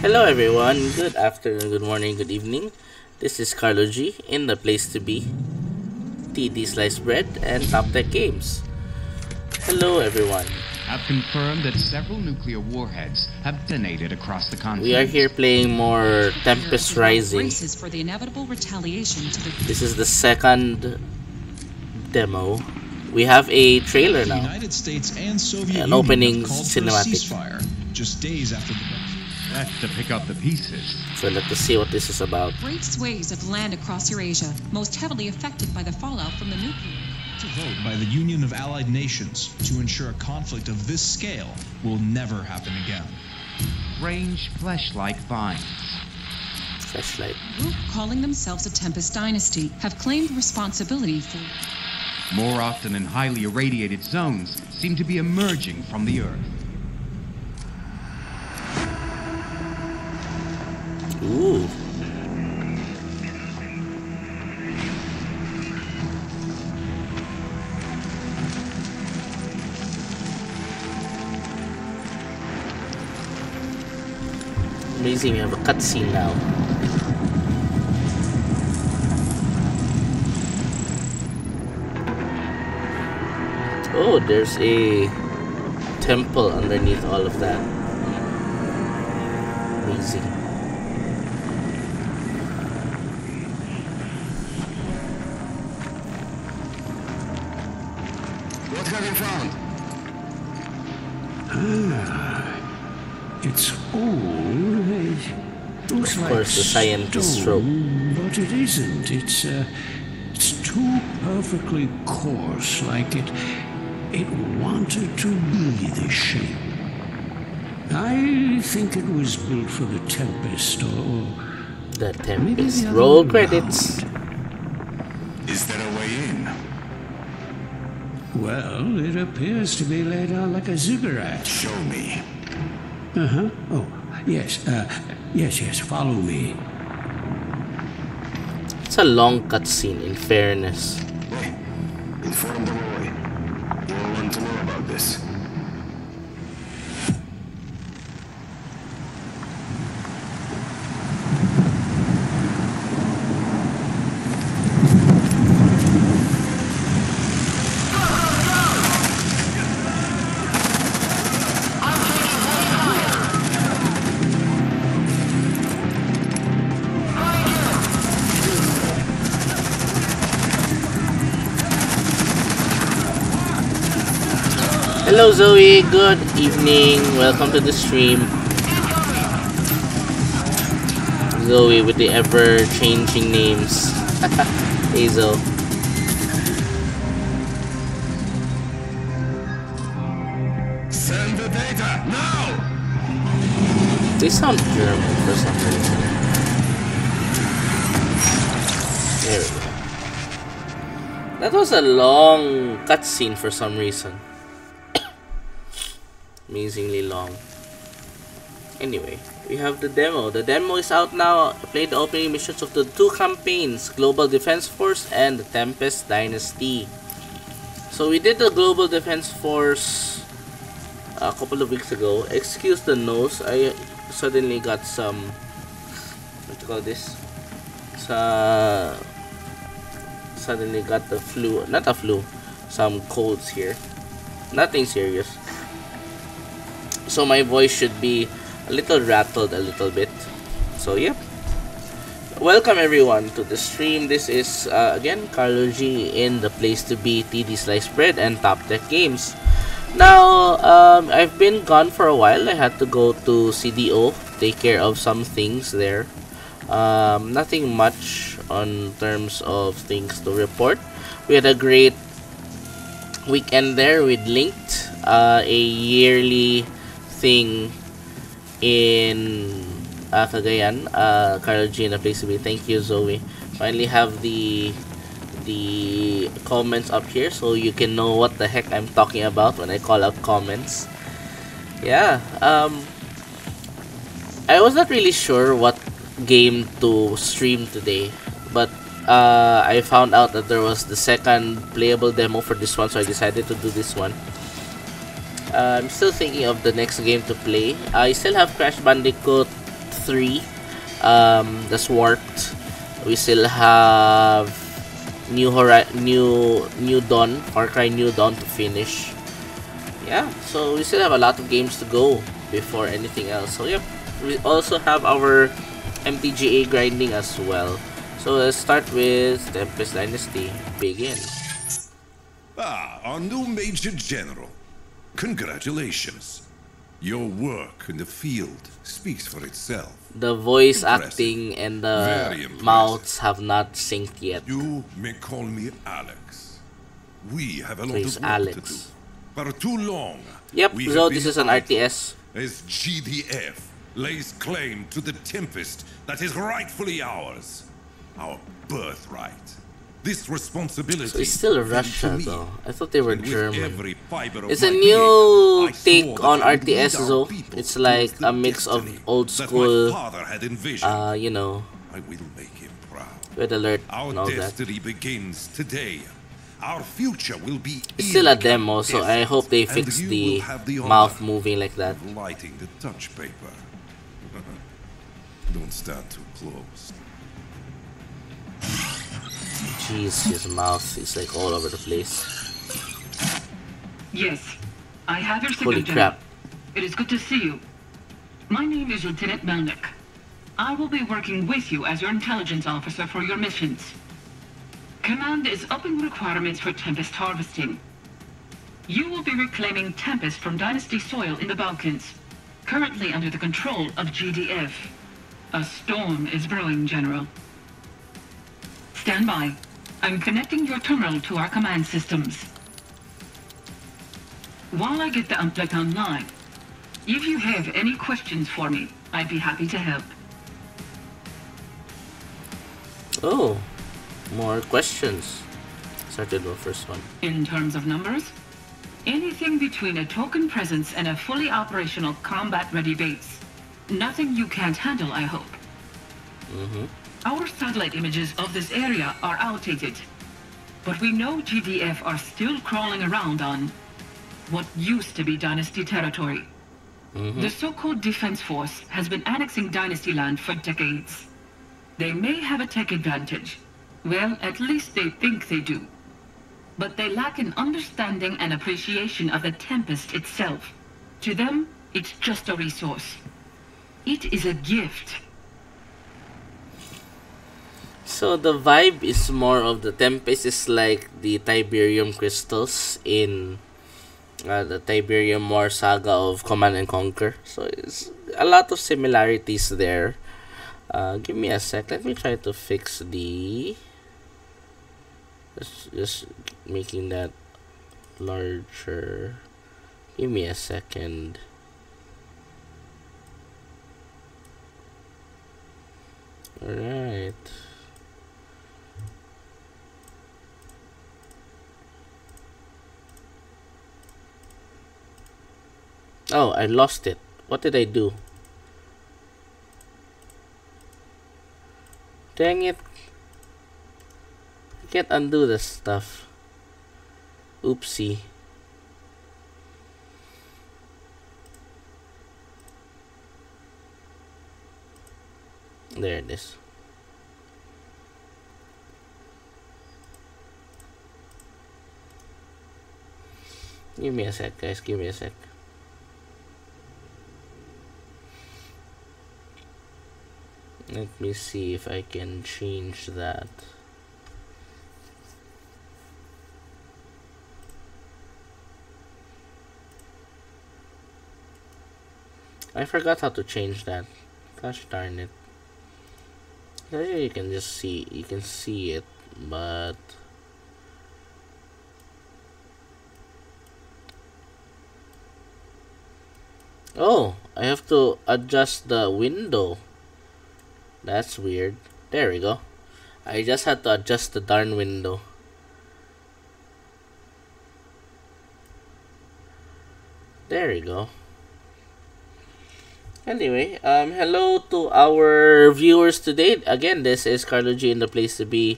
Hello everyone, good afternoon, good morning, good evening. This is Carlo G in the place to be. TD Sliced Bread and Top Deck Games. Hello everyone. I've confirmed that several nuclear warheads have detonated across the continent. We are here playing more Tempest Rising. Braces for the inevitable retaliation to the This is the second demo. We have a trailer The now. United States and Soviet An Union opening cinematic. for a ceasefire just days after the That's to pick up the pieces. So let us see what this is about. great swathes of land across Eurasia, most heavily affected by the fallout from the nuclear. to vote by the Union of Allied Nations to ensure a conflict of this scale will never happen again. Range flesh-like vines. Flashlight. A group calling themselves a Tempest Dynasty have claimed responsibility for More often in highly irradiated zones, seem to be emerging from the Earth. Ooh. Amazing, you have a cutscene now. Oh, there's a temple underneath all of that. Amazing. What have? It's old. It looks Of like course, the scientist stone, but it isn't. It's uh, it's too perfectly coarse, like it it wanted to be the shape. I think it was built for the Tempest, or The Tempest. Roll credits. Well, it appears to be laid out like a ziggurat. Show me. Uh huh. Oh, yes. Uh, yes, yes. Follow me. It's a long cutscene, in fairness. Hey, inform the Hello Zoe, good evening. Welcome to the stream. Zoe with the ever changing names. hey Zoe. Send the data now! They sound German for some reason. There we go. That was a long cutscene for some reason. Amazingly long. Anyway, we have the demo. The demo is out now. Play the opening missions of the two campaigns, Global Defense Force and the Tempest Dynasty. So we did the Global Defense Force uh, a couple of weeks ago. Excuse the nose. I suddenly got some what you call this? Suddenly got the flu. Not a flu. Some colds here. Nothing serious. So my voice should be a little rattled a little bit. So yep. Welcome everyone to the stream. This is uh, again Carlo G in the place to be TD Sliced Bread and Top Deck Games. Now, um, I've been gone for a while. I had to go to CDO, take care of some things there. Um, nothing much on terms of things to report. We had a great weekend there with Linked, uh, a yearly thing in uh, Cagayan, uh, Carlo G in the place to be. Thank you, Zoe. Finally have the the comments up here so you can know what the heck I'm talking about when I call out comments. Yeah, um, I was not really sure what game to stream today, but uh, I found out that there was the second playable demo for this one, so I decided to do this one. I'm still thinking of the next game to play. I still have Crash Bandicoot 3 um, that's warped. We still have New Hori New New Dawn, Far Cry New Dawn to finish. Yeah, so we still have a lot of games to go before anything else. So yep, we also have our MTGA grinding as well. So let's start with Tempest Dynasty. Begin. Ah, our new Major General. Congratulations. Your work in the field speaks for itself. The voice Impressive. acting and the mouths have not synced yet. You may call me Alex. We have a lot Please, of work Alex. to do. For too long, Yep, we so this is an RTS. As GDF lays claim to the Tempest that is rightfully ours. Our birthright. This responsibility. So it's still to Russia me. though. I thought they were German. every fiber of It's a new being, take on I would lead RTS though. It's like a mix of old school, uh, you know, I will make him proud. Red Alert Our and all that. destiny begins today. Our future will be It's still a demo, so I hope they fix the the mouth moving like that. lighting the touch paper. Don't stand too close. Jeez, his mouth is like all over the place. Yes, I have your signal, Holy crap. It is good to see you. My name is Lieutenant Melnick. I will be working with you as your intelligence officer for your missions. Command is upping requirements for Tempest harvesting. You will be reclaiming Tempest from Dynasty soil in the Balkans, currently under the control of GDF. A storm is brewing, General. Stand by. I'm connecting your terminal to our command systems. While I get the amplet online, if you have any questions for me, I'd be happy to help. Oh, more questions. Started with first one. In terms of numbers, anything between a token presence and a fully operational combat-ready base. Nothing you can't handle, I hope. Mm-hmm. Our satellite images of this area are outdated, but we know GDF are still crawling around on what used to be Dynasty territory. Mm-hmm. The so-called Defense Force has been annexing Dynasty land for decades. They may have a tech advantage. Well, at least they think they do. But they lack an understanding and appreciation of the Tempest itself. To them, it's just a resource. It is a gift. So the vibe is more of the Tempest is like the Tiberium crystals in uh, the Tiberium War saga of Command and Conquer. So it's a lot of similarities there. Uh, give me a sec. Let me try to fix the. Just, just making that larger. Give me a second. Alright. Oh, I lost it. What did I do? Dang it. I can't undo this stuff. Oopsie. There it is. Give me a sec, guys. Give me a sec. Let me see if I can change that. I forgot how to change that. Gosh darn it. There you can just see you can see it, but Oh, I have to adjust the window. That's weird. There we go. I just had to adjust the darn window. There we go. Anyway, um, hello to our viewers today. Again, this is Carlo G in the place to be.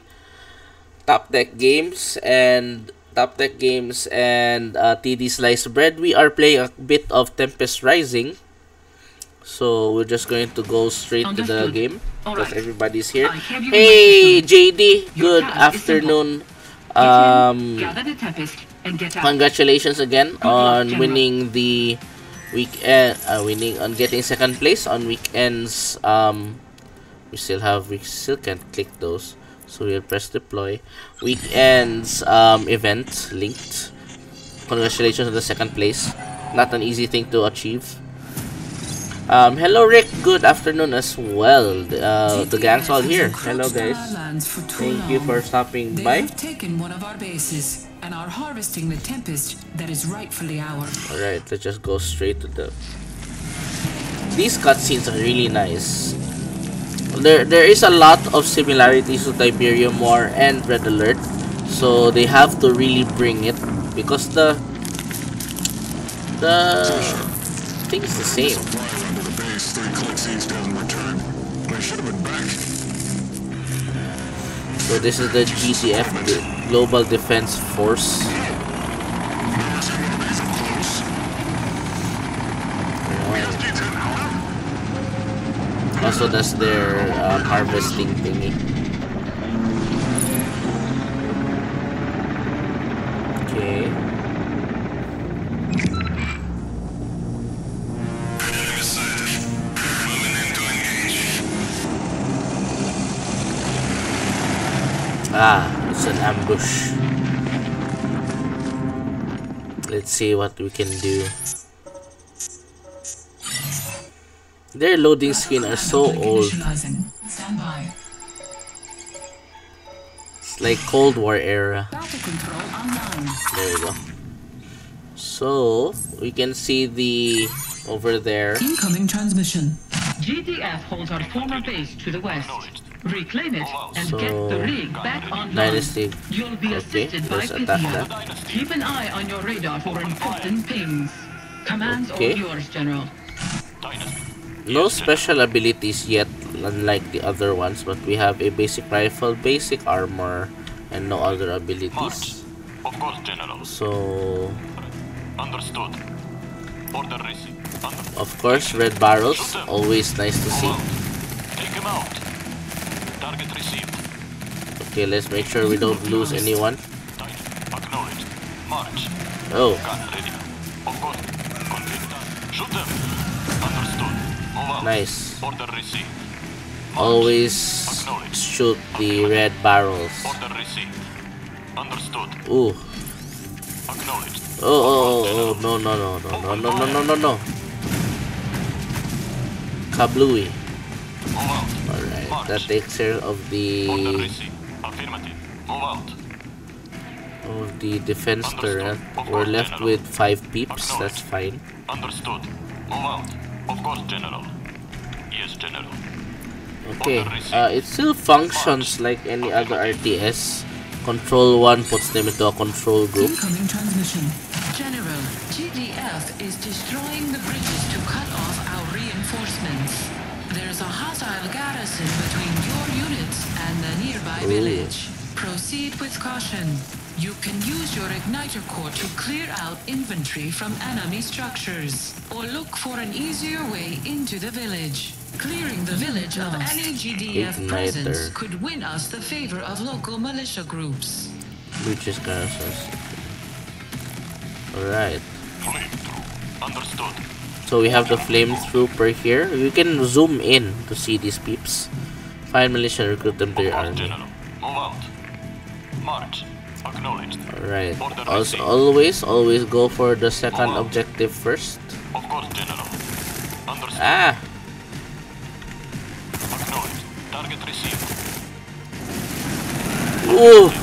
Top Deck Games and Top Deck Games and uh, TD Sliced Bread. We are playing a bit of Tempest Rising. So we're just going to go straight to the game because everybody's here. Hey in my system. JD, Your good task is simple. afternoon. Um, gather the Tempest, and get out. congratulations again Good on General. winning the weekend, uh, winning on getting second place on weekends. Um, we still have we still can't click those, so we'll press deploy. Weekends um event linked. Congratulations on the second place. Not an easy thing to achieve. Um, hello Rick, good afternoon as well. Uh, the gang's all here. Hello guys. Thank you for stopping They by. have taken one of our bases and are harvesting the Tempest that is rightfully ours. Alright, let's just go straight to the... These cutscenes are really nice. There, there is a lot of similarities to Tiberium War and Red Alert. So they have to really bring it. Because the... The... thing is the same places that collect doesn't return. I should have been back. So this is the GDF, the Global Defense Force. Also, that's their uh, harvesting thingy. Okay. Ah, it's an ambush. Let's see what we can do. Their loading screen are so old. Initializing. Stand by. It's like Cold War era. Battle control online. There you go. So we can see the over there. Incoming transmission. GDF holds our former base to the west. Reclaim it oh, and So, get the rig back online. Dynasty. You'll be Okay, assisted by let's Pythia. Keep an eye on your radar for important pings. Commands Okay. all yours, General. No special abilities yet, unlike the other ones, but we have a basic rifle, basic armor, and no other abilities. Of course, General. So, Understood. Order received. Of course, red barrels, always nice to oh, see. Take him out. Target received. Okay, let's make sure we don't lose anyone. March. Oh, Gun ready. Of course. Confirmed. Shoot them. Understood. Nice. Order received. Always shoot the red barrels. Order received. Understood. Ooh. Acknowledged. Oh, oh, oh, oh, no, no, no, no, no, no, no, no, no, no. Kablooey. Move out. Alright, that takes care of the received. Affirmative. Move out. of the defense turret. We're left with five peeps. That's fine. Understood. Move out. Of course, General. Yes, General. Okay, uh, it still functions like any other RTS. Control 1 puts them into a control group. Incoming transmission. General, GDF is destroying the bridges to cut off our reinforcements. There's a hostile garrison between your units and the nearby Ooh. village. Proceed with caution. You can use your igniter core to clear out inventory from enemy structures, or look for an easier way into the village. Clearing the village of any GDF presence could win us the favor of local militia groups. Breaches garrisons. Alright. Understood. So we have the flamethrower here. You can zoom in to see these peeps. Find militia and recruit them to your army. General, Move out. March. Acknowledged. Alright. As always, always go for the second objective first. Of course, General. Understood. Ah! Acknowledged. Target received. Ooh!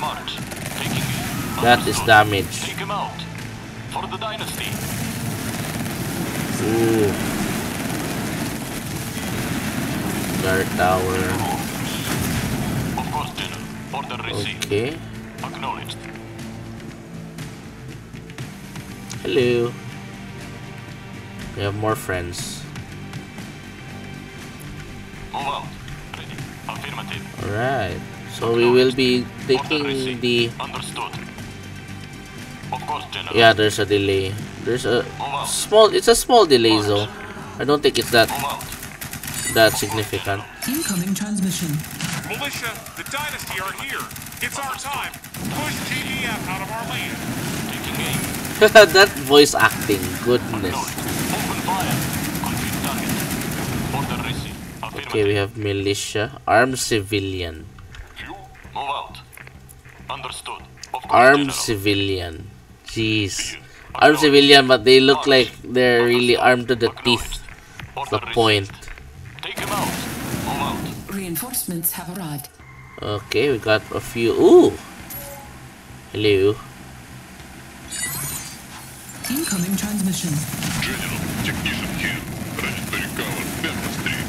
March. Taking. That is damage. Take him out. For the dynasty. Ooh. Guard tower. Of course, General. Order received. Okay. Acknowledged. Hello. We have more friends. Move out. Ready. Affirmative. Alright. So we will be taking the Understood. Of course, General. Yeah, there's a delay. There's a small it's a small delay though. I don't think it's that that significant. Incoming transmission. Militia, the Dynasty are here. It's our time. Push GDF out of our land. Taking aim. that voice acting, goodness. Open fire. Confirm target. Order received. Okay, we have militia, armed civilian, Few. Move out. Understood. Armed civilian. Jeez, armed civilian, but they look like they're really armed to the teeth. That's the point. Take him out. Move out. Reinforcements have arrived. Okay, we got a few. Ooh, hello. Incoming transmission. General, technician here. Ready to recover Phantom Streak.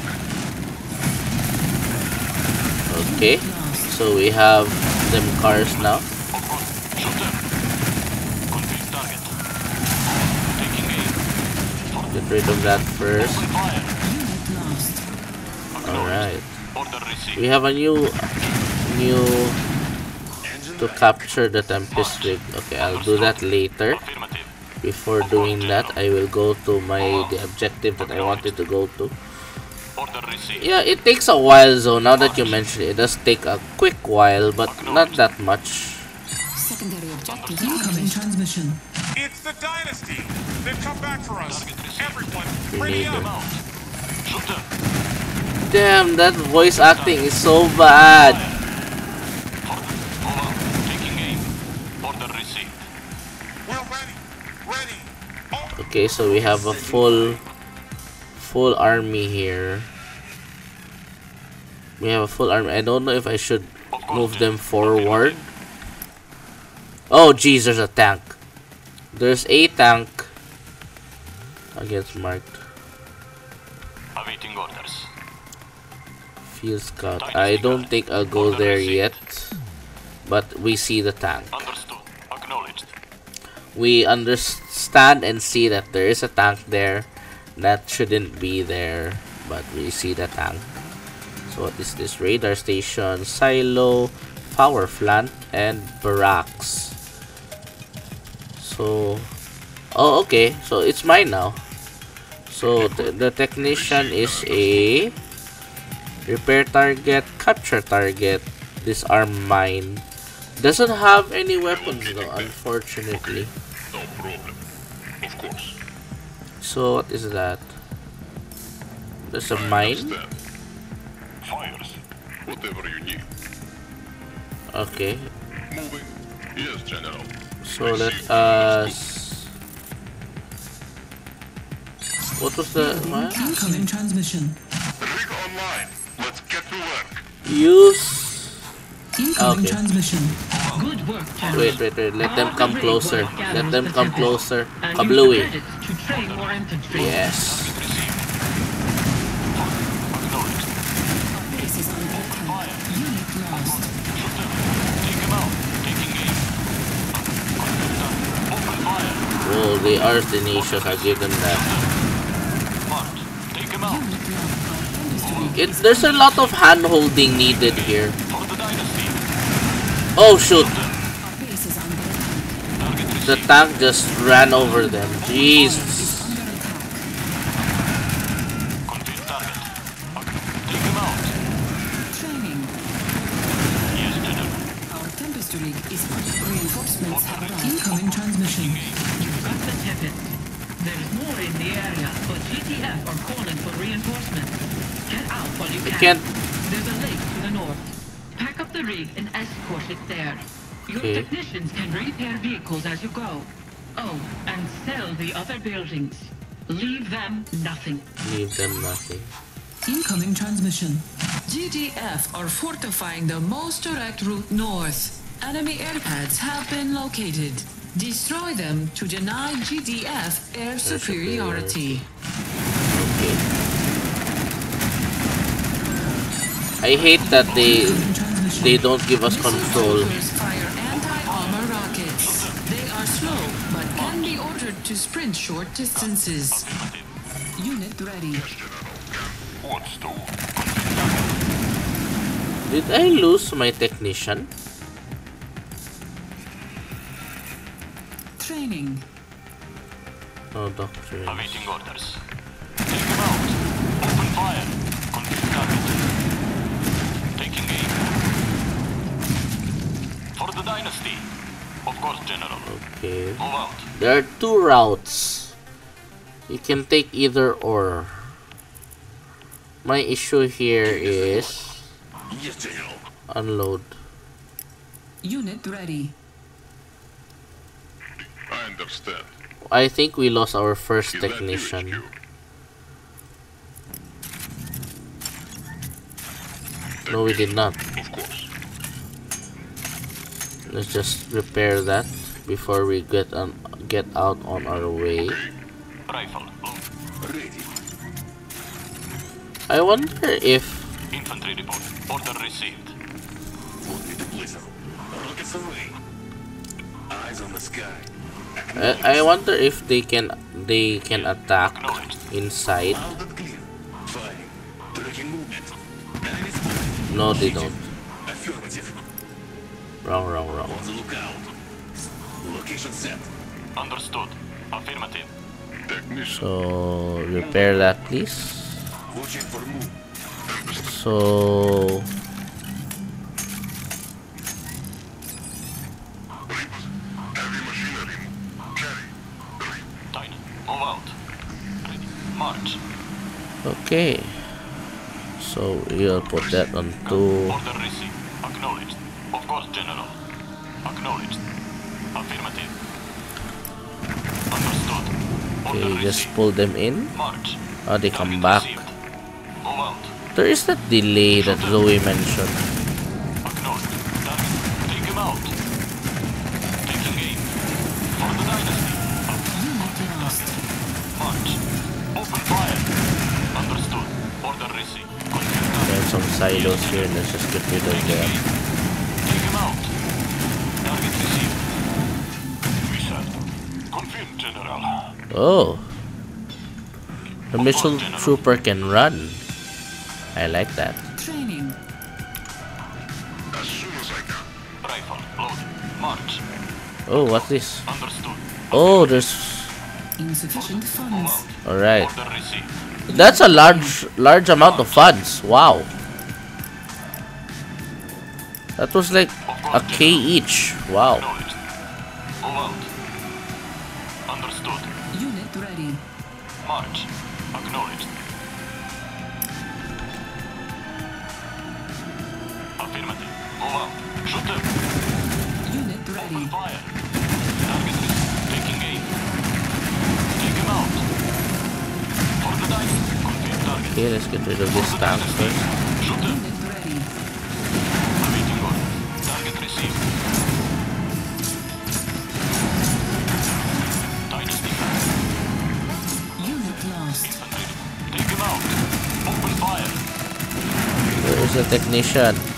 Okay, so we have them cars now. Shoot them. Confirm target. Taking aim. Get rid of that first. Alright. We have a new new to capture the Tempest rig. Okay, I'll do that later. Before doing that, I will go to my the objective that I wanted to go to. Yeah, it takes a while though. Now that you mention it, it does take a quick while, but not that much. Secondary objective. Incoming transmission. It's the Dynasty. They've come back for us. Everyone, We ready need up. them. Damn, that voice acting is so bad. Move out. Taking aim. Order received. We're ready. Ready. Okay, so we have a full full army here. We have a full army. I don't know if I should move them forward. Oh jeez, there's a tank. There's a tank against marked Awaiting orders. field scout. I don't think I'll go there yet. But we see the tank. Understood. Acknowledged. we understand and see that there is a tank there that shouldn't be there but we see the tank so what is this radar station silo power plant and barracks so oh okay so it's mine now so the, the technician is a repair target capture target disarm mine doesn't have any weapons though unfortunately No problem. Of course. So what is that? There's a mine? Fires. Whatever you need. Okay. Moving. Yes, General. So let us What was the what? Incoming transmission. Rig online. Let's get to work. Use Incoming Okay. transmission. Good work, General. Wait, wait, wait. Let them come closer. Let them come closer. And use the Kablooey. credits to train more infantry. Yes. Base is under attack. Unit lost. Take him out. Taking aim. Open Oh, they are tenacious. I'll give them that. It's there's a lot of hand holding needed here. The. Oh shoot! The tank just ran over them. Jesus. The other buildings. Leave them nothing. Leave them nothing. Incoming transmission. GDF are fortifying the most direct route north. Enemy airpads have been located. Destroy them to deny GDF air superiority. Okay. I hate that they they don't give us control. to sprint short distances. Unit ready. Did I lose my technician? Training. No doctor. Awaiting orders. Take him out. Open fire. Convict target. Taking aim. For the dynasty. Okay. There are two routes. You can take either or. My issue here is unload. Unit ready. I understand. I think we lost our first technician. No, we did not. Of course. Let's just repair that before we get on get out on our way. Rifle. Ready. I wonder if Infantry report. Order received. Rockets away. Eyes on the sky. I, I wonder if they can they can attack inside. Loud and clear. Firing. Tracking movement. Enemies No, they don't. Affirmative. Wrong, wrong, wrong. On the lookout. Location set. Understood. Affirmative. Technician. So repair that, please. Watching for move. So Move out. Ready. March. okay. So we'll put that on Okay, just pull them in. Oh, they come back. There is that delay that Zoe mentioned. Acknowledged. Target. Take him out. Taking aim. For the dynasty. Unit lost. March. Open fire. Understood. Order received. Confirm target. There's some silos here. Let's just get rid of them. Oh. The missile trooper can run. I like that. Training. As soon as I can. Rifle. Loaded. March. Oh, what's this? Understood. Oh, there's. Insufficient funds. All right. That's a large, large amount of funds. Wow. That was like a K each. Wow. Unit. Fire. Target is taking aim. Take him out. For the dynasty. Confirm target. Okay, let's get rid of this tank first. Shoot them. Awaiting order. Target received. Dynasty. Unit lost. Infantry. Take him out. Open fire. Where is the technician?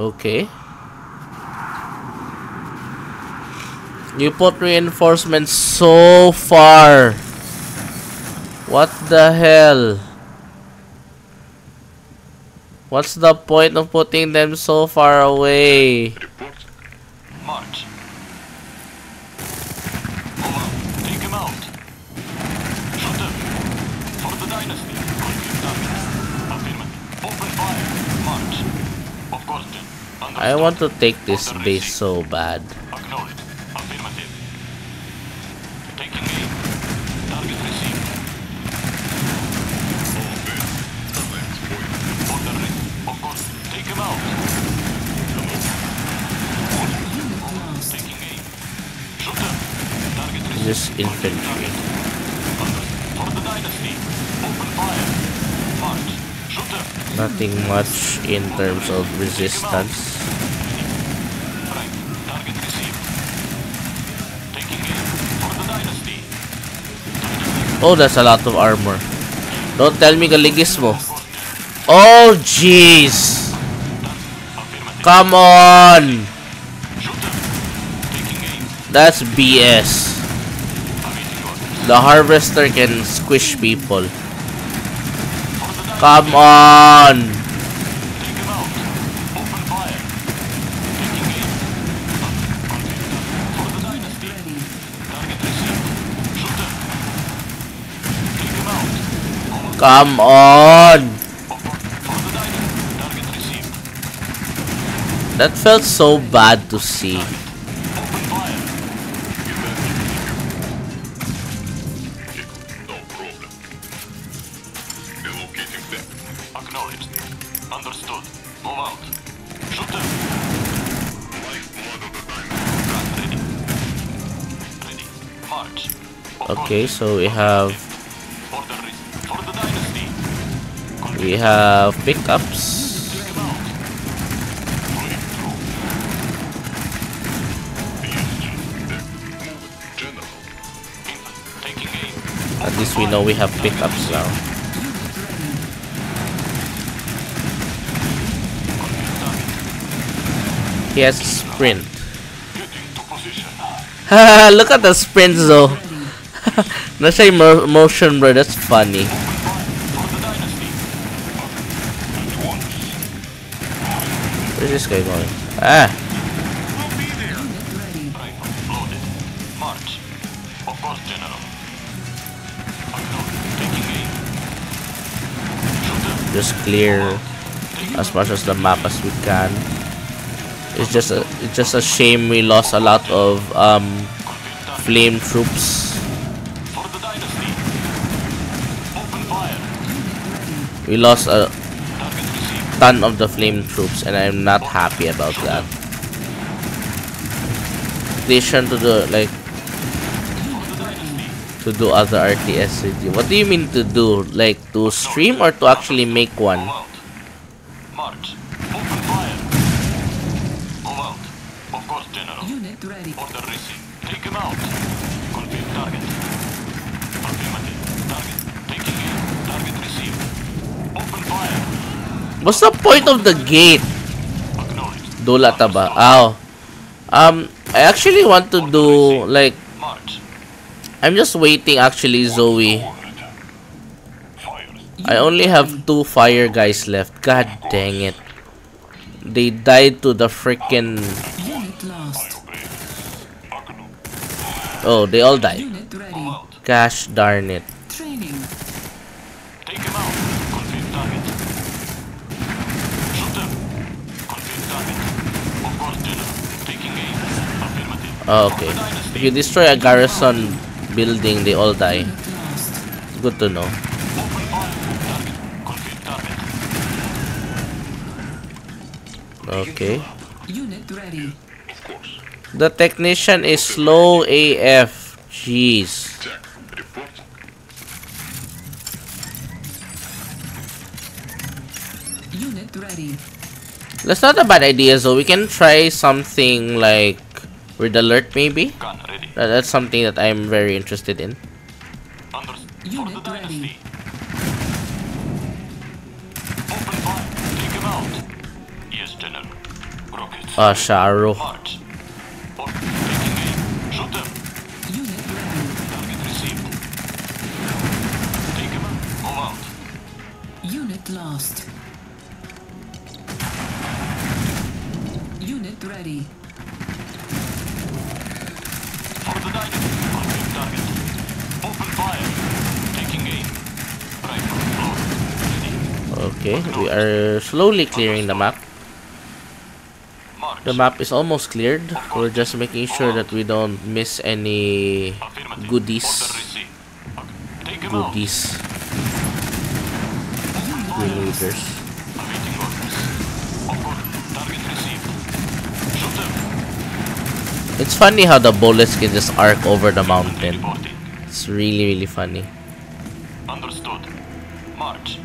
Okay. You put reinforcements so far. What the hell? What's the point of putting them so far away? March. Move out. Take him out. Shoot them. For the dynasty. Confirm target. Affirmative. Open fire. March. Of course, Gen. Understood. I want to take this base so bad. Just infantry. Nothing much in terms of resistance. Oh, that's a lot of armor. Don't tell me galigis mo. Oh, jeez. Come on. That's BS. The harvester can squish people. Come on. Take him out. Open fire. Taking aim. For the dynasty. Target received. Shoot him. Take him out. Come on. That felt so bad to see. Okay, so we problem. We have pickups. At least we know we have pickups now. He has sprint. Look at the sprint though. A mo motion bro, that's funny. Where's this guy going? Ah, just clear as much as the map as we can. It's just a it's just a shame we lost a lot of um flame troops. We lost a. ton of the flame troops and I'm not happy about that. Addition to the like For the dynasty. to do other RTS with you. What do you mean to do? Like to stream or to actually make one? March. Open fire. Move out. Of course, General. Unit ready. Order received. Take him out. Confirm target. Affirmative. Target. Taking aim. Target received. Open fire. What's the point of the gate? Dula taba. Ow. Um, I actually want to do like. I'm just waiting actually Zoe. I only have two fire guys left. God dang it. They died to the freaking. Oh, they all died. Gosh darn it. Training. Take him out. Confirm target. Shoot him. Confirm target. Of course, General. Taking aim. Affirmative. Oh, For Oh, okay. If you destroy a garrison building, they all die. Good to know. Open fire. Target. Confirm target. Okay. Unit ready. The technician is slow AF. Jeez. Unit ready. That's not a bad idea, so we can try something like with alert maybe. Gun ready. That- That's something that I'm very interested in. Under. For the Unit dynasty. Open fire. Take him out. Yes, General. Rockets. Ah, Sharo. March. Order. Taking aim. Shoot them. Unit ready. Target received. Take him out. Move out. Unit lost. Unit ready. For the dynasty. Confirm target. Open fire. Taking aim. Rifle loaded. Ready. Okay, we are slowly clearing the map. The map is almost cleared. We're just making sure that we don't miss any goodies. Goodies. Them. It's funny how the bullets can just arc over the mountain. Reporting. It's really, really funny. Understood. March.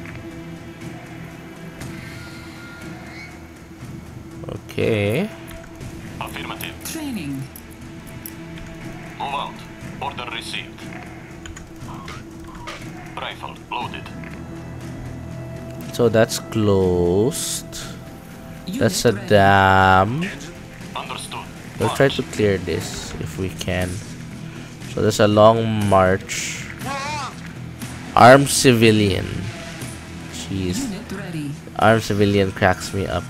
Okay. Affirmative. Training. Move out. Order received. Rifle loaded. So that's closed. That's a Unit ready. dam. Understood. We'll try to clear this if we can. So there's a long march. Armed civilian. Jeez. Armed civilian cracks me up.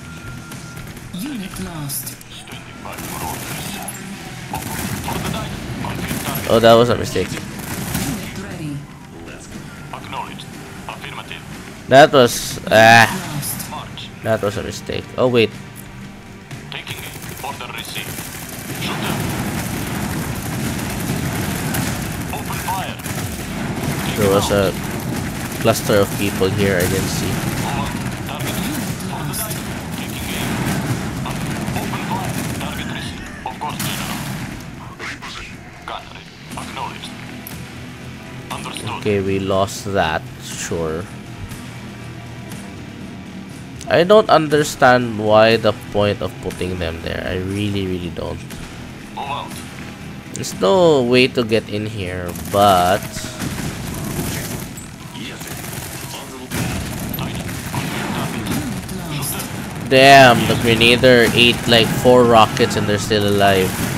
Unit lost. Standing by for orders. For the night. Confirm target. Oh, that was a mistake. Unit ready. Acknowledged. Affirmative. That was ah, March. that was a mistake. Oh wait, was a cluster of people here. I didn't see. Okay, we lost that. Sure. I don't understand why the point of putting them there. I really, really don't. There's no way to get in here, but damn, the grenadier ate like four rockets and they're still alive.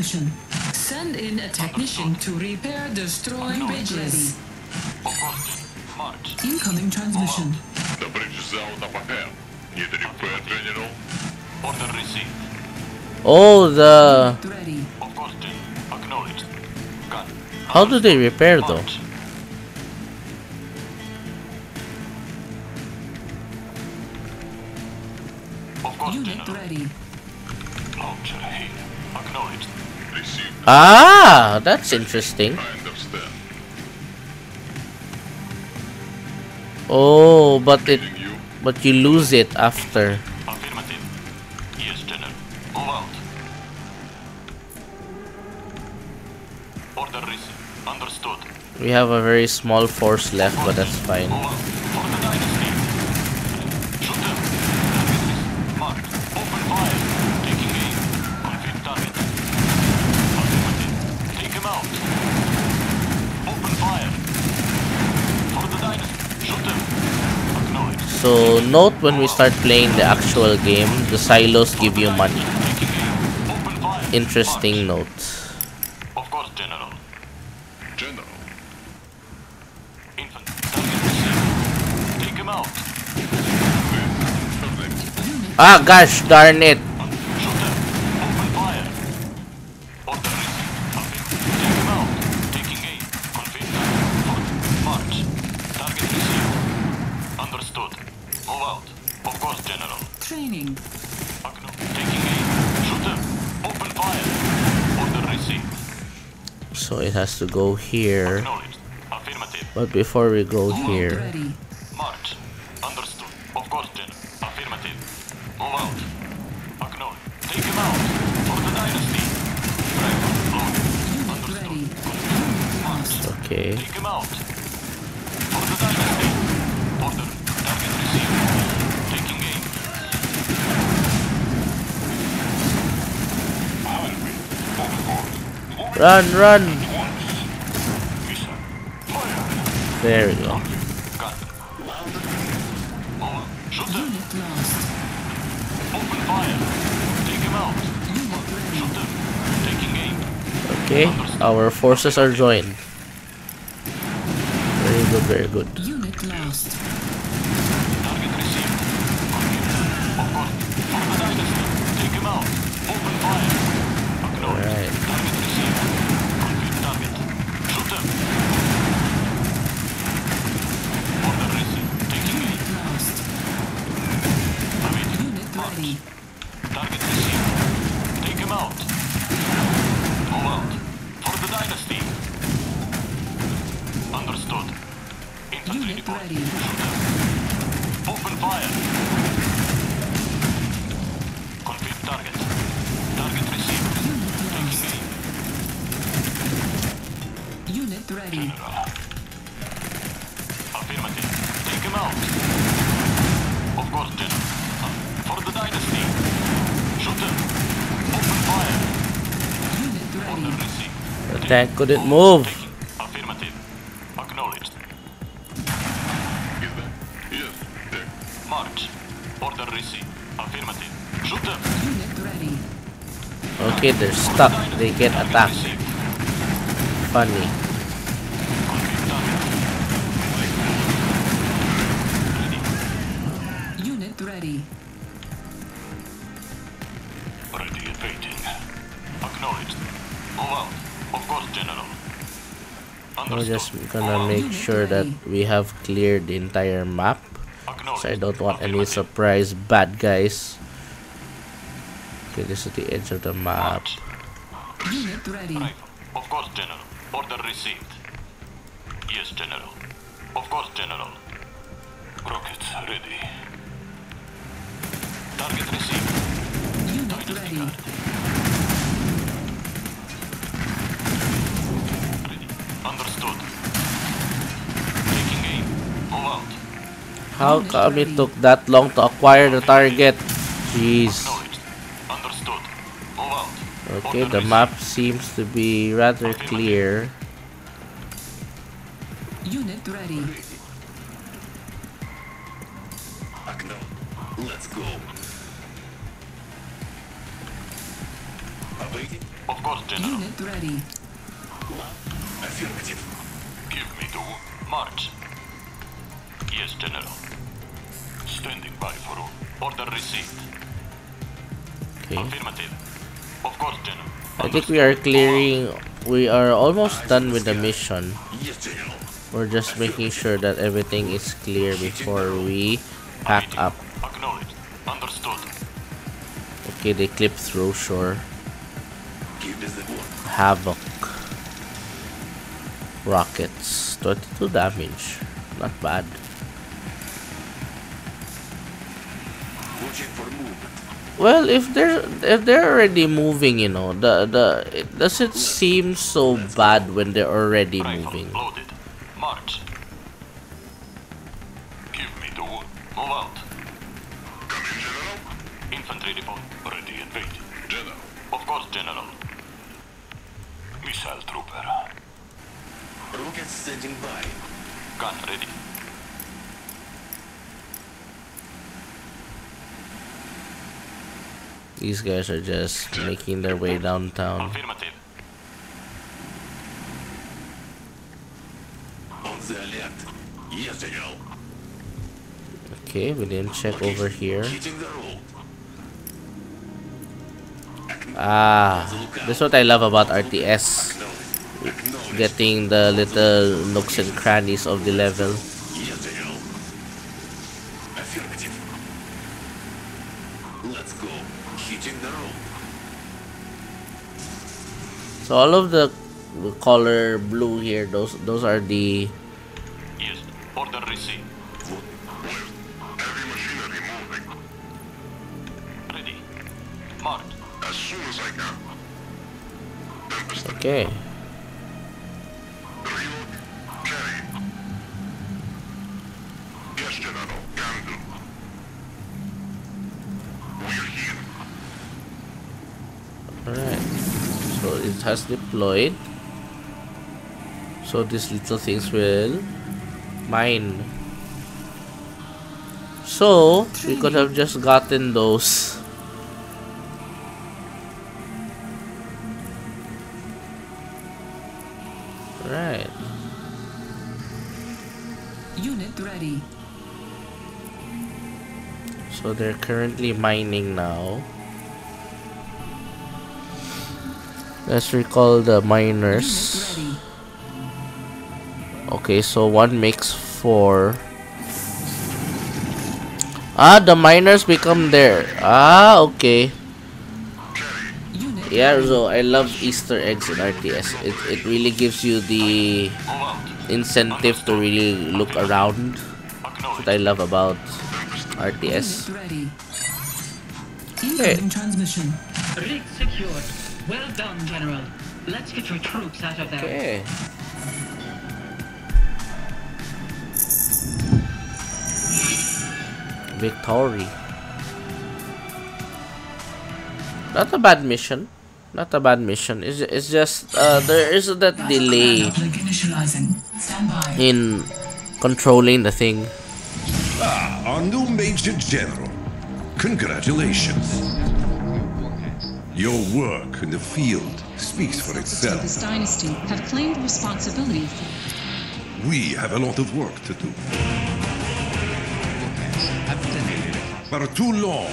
Incoming transmission. Send in a technician to repair destroyed bridges. Of course. March. Incoming transmission. The bridge is out of repair. Need repair, General? Order received. Oh, the Ready. Of course, Acknowledged. Gun. how do they repair though? Ah, that's interesting. Oh, but it but you lose it after. Yes, General. Out. Order received. Understood. We have a very small force left, but that's fine. Move out. For the dynasty. Shoot them. Target is marked. Open fire. Taking aim. Confirm target. Affirmative. Take him out. Open fire. For the dynasty. Shoot them. Acknowledged. So note when we start playing the actual game, the silos give you money. Taking aim. Open fire. Interesting note. Of course, General. General. Infant. Target received. Take him out. Ah, gosh darn it! Has to go here. Affirmative. But before we go here, Ready. March. Understood. Of course, General. Affirmative. Move out. Acknowledge. Take him out. For the dynasty. Rifle Understood. March. okay. Take him out. For the dynasty. Order. Target received. Taking aim. Run, run! Them. Taking aim. Okay, our forces are joined. Very good, very good. Take him out. Open fire. Alright. The tank couldn't move. Affirmative. Acknowledged. Is that? Yes, Dick. March. Order received. Affirmative. Shoot them. Unit ready. Okay, they're stuck. They get attacked. Funny. Unit ready. Ready and waiting. Acknowledged. Move out. Of course, General. We're just gonna make sure that we have cleared the entire map. So I don't want any surprise bad guys. Okay, this is the edge of the map. Unit ready. Of course, General. Order received. Yes, General. Of course, General. Rockets ready. Target received. Unit ready. Understood. Taking aim. Move out. How come it took that long to acquire the target? Jeez. Understood. Move out. Okay, the map seems to be rather clear. Unit ready. Let's go. Of course, General. Unit ready. Affirmative. Give me the march. Yes, General. Standing by for order received. Okay. Affirmative. Of course, General. I think we are clearing. We are almost done with the mission. Yes, General. We're just making sure that everything is clear before we pack up. Acknowledged. Understood. Okay, they clip through, sure. Give this the one. Havoc. Rockets. 22 damage. Not bad. Well, if they're if they're already moving, you know, the the it doesn't seem so bad when they're already moving. These guys are just making their way downtown. Okay, we didn't check over here. Ah, this is what I love about RTS. Getting the little nooks and crannies of the level. Yes, General. Affirmative. Let's go. Hitting the road. So all of the the color blue here, those those are the Yes. Order received. Heavy machinery moving. Ready. March. As soon as I can. Okay. Has deployed. So these little things will mine. So we could have just gotten those. Right. Unit ready. So they're currently mining now. Let's recall the miners. Okay, so one makes four. Ah, the miners become there. Ah, okay. Yeah, so I love Easter eggs in RTS. It, it really gives you the incentive to really look around. That's what I love about RTS. Ready. Incoming transmission. Rig secured. Well done, General. Let's get your troops out of there. Okay. Victory. Not a bad mission. Not a bad mission. It's, it's just uh, there is that delay in controlling the thing. Ah, our new Major General. Congratulations. Your work in the field speaks for itself. Tempest Dynasty have claimed responsibility for We have a lot of work to do. For too long,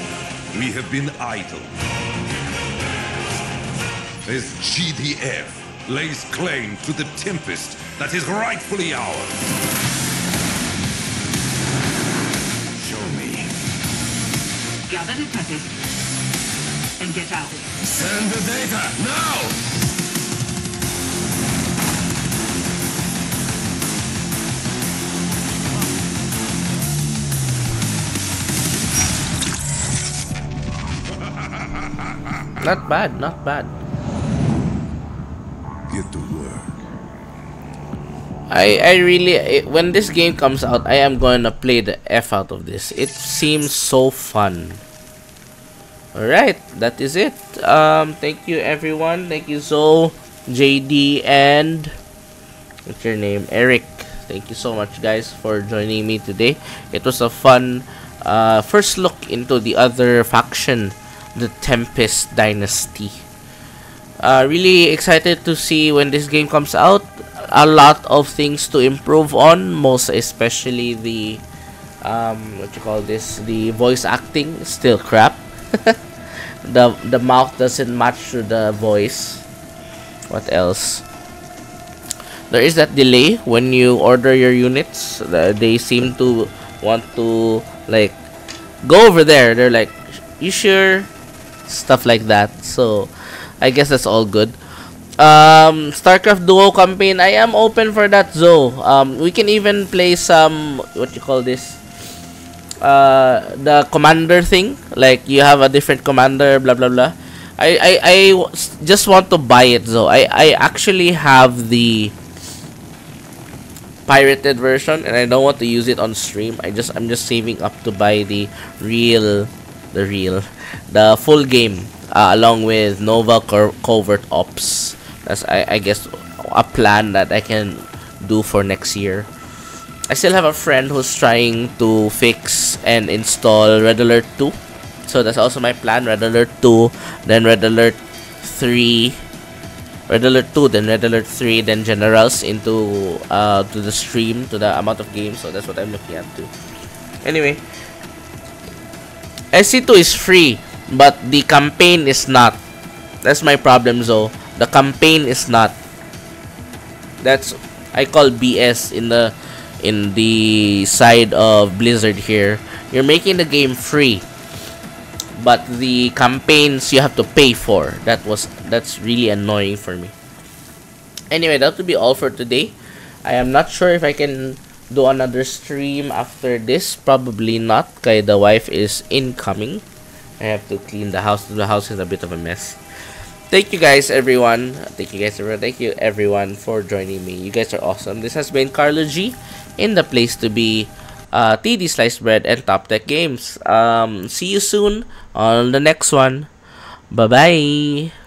we have been idle. As GDF lays claim to the Tempest that is rightfully ours. Show me. Gather the Tempest and get out. Send the data, now! Not bad, not bad. Get to work. I I really I- when this game comes out, I am going to play the f out of this. It seems so fun. All right, that is it. Um, thank you everyone. Thank you so JD, and what's your name, Eric. Thank you so much, guys, for joining me today. It was a fun uh, first look into the other faction, the Tempest Dynasty. Uh, really excited to see when this game comes out. A lot of things to improve on, most especially the um, what you call this, the voice acting still crap. The the mouth doesn't match to the voice. What else? There is that delay when you order your units. They seem to want to like go over there. They're like, you sure? Stuff like that. So I guess that's all good. Um, StarCraft Duo campaign. I am open for that, Zoe. Um, we can even play some what you call this. Uh, the commander thing. Like you have a different commander. Blah blah blah. I I, I just want to buy it, Zoe. I I actually have the pirated version and I don't want to use it on stream. I just I'm just saving up to buy the real the real the full game uh, along with Nova Co- Covert Ops. That's I, I guess a plan that I can do for next year. I still have a friend who's trying to fix and install Red Alert 2. So that's also my plan, Red Alert 2, then Red Alert 3, Red Alert 2, then Red Alert 3, then Generals into uh to the stream, to the amount of games. So that's what I'm looking at too. Anyway, SC2 is free, but the campaign is not. That's my problem, Zo. The campaign is not. That's I call BS in the in the side of Blizzard here. You're making the game free, but the campaigns you have to pay for. That was that's really annoying for me. Anyway, that would be all for today. I am not sure if I can do another stream after this. Probably not, because the wife is incoming. I have to clean the house. The house is a bit of a mess. Thank you guys, everyone. Thank you guys, everyone. Thank you, everyone, for joining me. You guys are awesome. This has been Carlo G in the place to be. Uh, TD Sliced Bread and Top Deck Games. Um, see you soon on the next one. Bye bye.